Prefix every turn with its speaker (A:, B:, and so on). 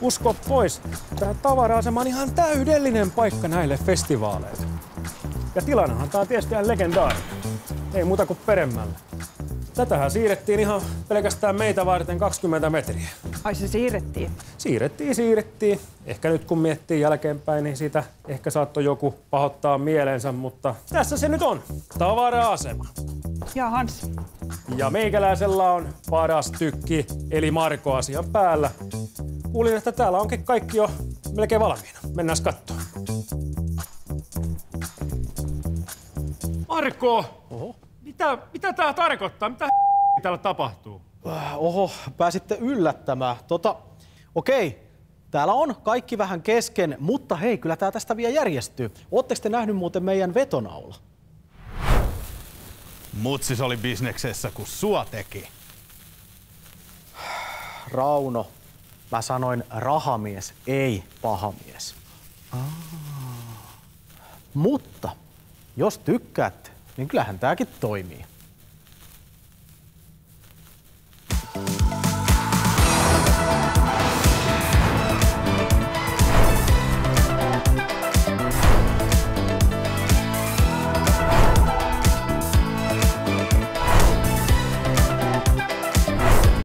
A: Usko pois, tämä tavara-asema on ihan täydellinen paikka näille festivaaleille. Ja tilanahan tää on tietysti ihan legendaarinen. Ei muuta kuin peremmälle. Tätähän siirrettiin ihan pelkästään meitä varten 20 metriä.
B: Ai se siirrettiin.
A: Siirrettiin, siirrettiin. Ehkä nyt kun miettii jälkeenpäin, niin siitä ehkä saattoi joku pahoittaa mielensä, mutta tässä se nyt on. Tavara-asema.
B: Ja Hans,
A: Ja meikäläisellä on paras tykki, eli Marko asian päällä. Kuulin, että täällä onkin kaikki jo melkein valmiina. Mennään katsomaan. Marko! Oho. Mitä, mitä tää tarkoittaa? Mitä täällä tapahtuu?
C: Oho, pääsitte yllättämään. Tota, okei, täällä on kaikki vähän kesken, mutta hei, kyllä tää tästä vielä järjestyy. Ootteko te nähnyt muuten meidän vetonaula?
D: Mutsis oli bisneksessä, kun sua teki.
C: Rauno, mä sanoin rahamies, ei pahamies. Mutta jos tykkäätte, niin kyllähän tääkin toimii.